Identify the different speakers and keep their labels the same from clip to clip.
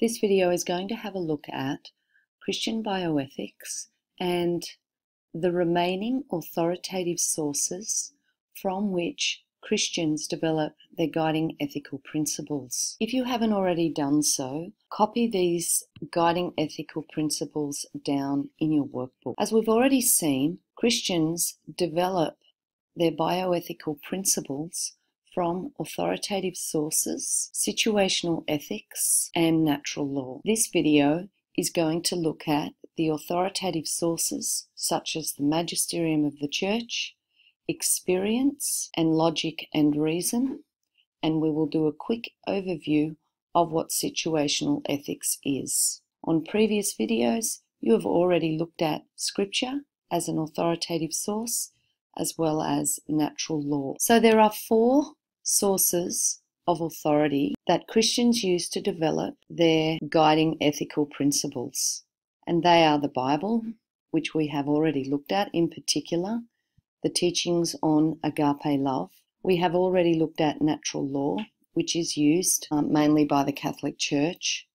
Speaker 1: This video is going to have a look at Christian bioethics and the remaining authoritative sources from which Christians develop their guiding ethical principles. If you haven't already done so, copy these guiding ethical principles down in your workbook. As we've already seen, Christians develop their bioethical principles from authoritative sources, situational ethics, and natural law. This video is going to look at the authoritative sources such as the magisterium of the church, experience and logic and reason, and we will do a quick overview of what situational ethics is. On previous videos, you have already looked at scripture as an authoritative source as well as natural law. So there are four sources of authority that Christians use to develop their guiding ethical principles. And they are the Bible, which we have already looked at, in particular, the teachings on agape love. We have already looked at natural law, which is used um, mainly by the Catholic Church.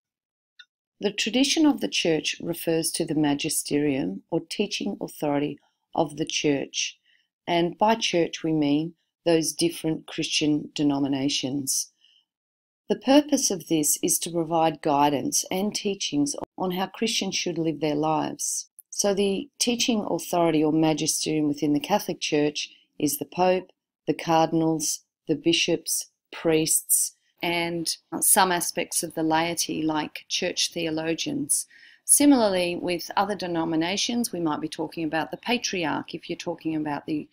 Speaker 1: The tradition of the Church refers to the magisterium or teaching authority of the Church. And by church, we mean those different Christian denominations. The purpose of this is to provide guidance and teachings on how Christians should live their lives. So, the teaching authority or magisterium within the Catholic Church is the Pope, the cardinals, the bishops, priests, and some aspects of the laity, like church theologians. Similarly, with other denominations, we might be talking about the patriarch if you're talking about the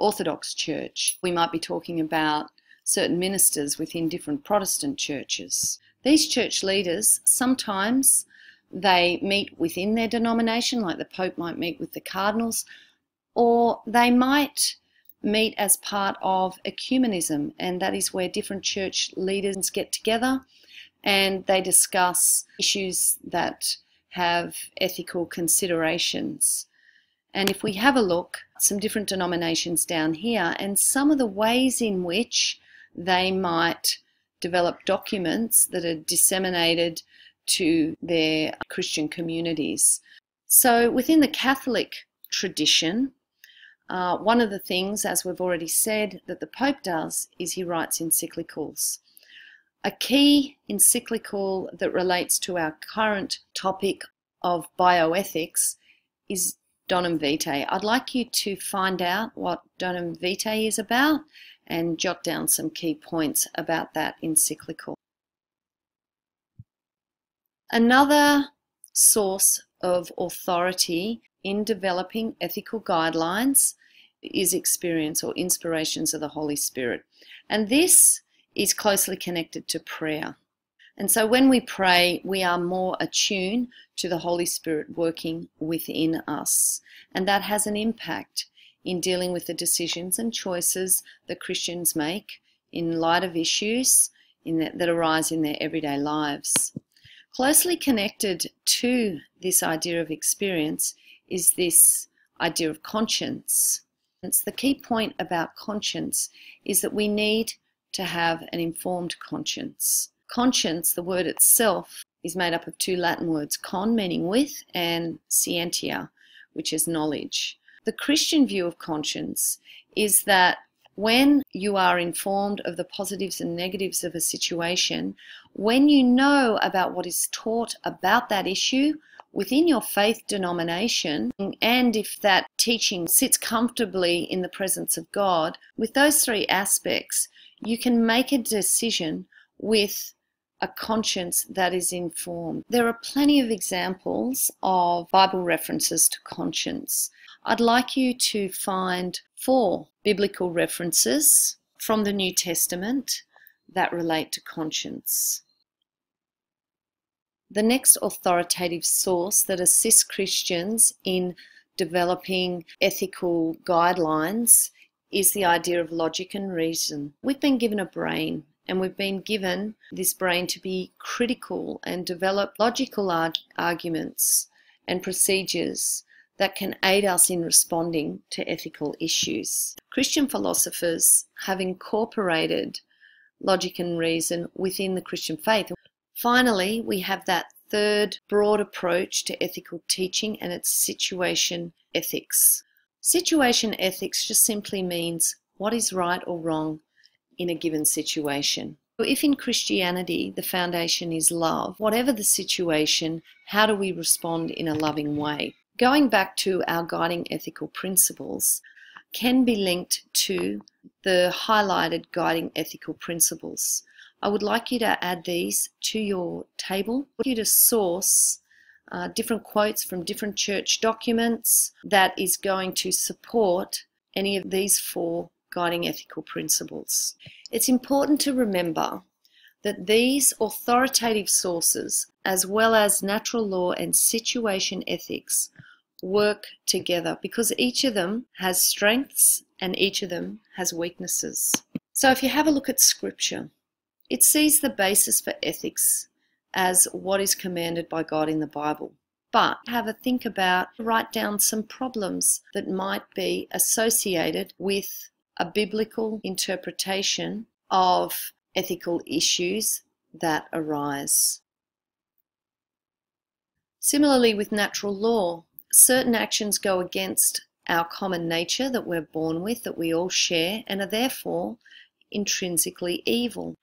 Speaker 1: Orthodox Church. We might be talking about certain ministers within different Protestant churches. These church leaders sometimes they meet within their denomination, like the Pope might meet with the cardinals, or they might meet as part of ecumenism, and that is where different church leaders get together and they discuss issues that have ethical considerations. And if we have a look, some different denominations down here, and some of the ways in which they might develop documents that are disseminated to their Christian communities. So within the Catholic tradition, uh, one of the things, as we've already said, that the Pope does is he writes encyclicals. A key encyclical that relates to our current topic of bioethics is Donum Vitae. I'd like you to find out what Donum Vitae is about and jot down some key points about that encyclical. Another source of authority in developing ethical guidelines is experience or inspirations of the Holy Spirit. And this is closely connected to prayer. And so when we pray, we are more attuned to the Holy Spirit working within us. And that has an impact in dealing with the decisions and choices that Christians make in light of issues that arise in their everyday lives. Closely connected to this idea of experience is this idea of conscience. It's the key point about conscience is that we need to have an informed conscience. Conscience, the word itself, is made up of two Latin words, con meaning with and scientia, which is knowledge. The Christian view of conscience is that when you are informed of the positives and negatives of a situation, when you know about what is taught about that issue within your faith denomination, and if that teaching sits comfortably in the presence of God, with those three aspects, you can make a decision with a conscience that is informed. There are plenty of examples of Bible references to conscience. I'd like you to find four biblical references from the New Testament that relate to conscience. The next authoritative source that assists Christians in developing ethical guidelines is the idea of logic and reason. We've been given a brain and we've been given this brain to be critical and develop logical arg arguments and procedures that can aid us in responding to ethical issues. Christian philosophers have incorporated logic and reason within the Christian faith. Finally, we have that third broad approach to ethical teaching, and it's situation ethics. Situation ethics just simply means what is right or wrong in a given situation. If in Christianity the foundation is love, whatever the situation, how do we respond in a loving way? Going back to our guiding ethical principles can be linked to the highlighted guiding ethical principles. I would like you to add these to your table. I you to source uh, different quotes from different church documents that is going to support any of these four guiding ethical principles. It's important to remember that these authoritative sources, as well as natural law and situation ethics, work together because each of them has strengths and each of them has weaknesses. So if you have a look at scripture, it sees the basis for ethics as what is commanded by God in the Bible. But have a think about, write down some problems that might be associated with a biblical interpretation of ethical issues that arise. Similarly, with natural law, certain actions go against our common nature that we're born with, that we all share, and are therefore intrinsically evil.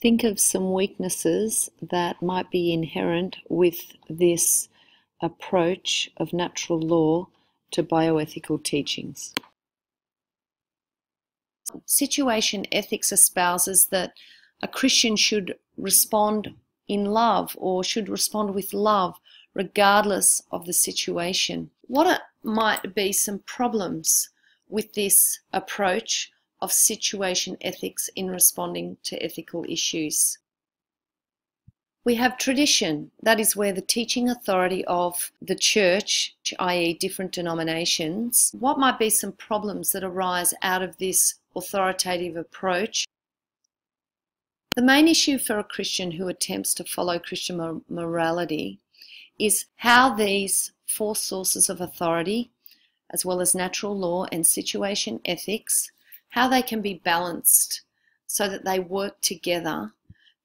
Speaker 1: Think of some weaknesses that might be inherent with this approach of natural law to bioethical teachings. Situation ethics espouses that a Christian should respond in love or should respond with love regardless of the situation. What might be some problems with this approach of situation ethics in responding to ethical issues? We have tradition, that is where the teaching authority of the church, i.e., different denominations, what might be some problems that arise out of this authoritative approach? The main issue for a Christian who attempts to follow Christian morality is how these four sources of authority, as well as natural law and situation ethics, how they can be balanced so that they work together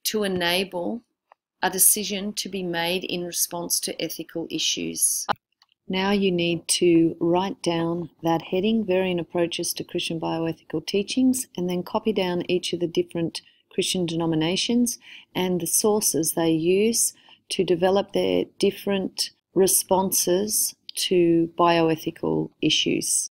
Speaker 1: to enable a decision to be made in response to ethical issues. Now you need to write down that heading, Varying Approaches to Christian Bioethical Teachings, and then copy down each of the different Christian denominations and the sources they use to develop their different responses to bioethical issues.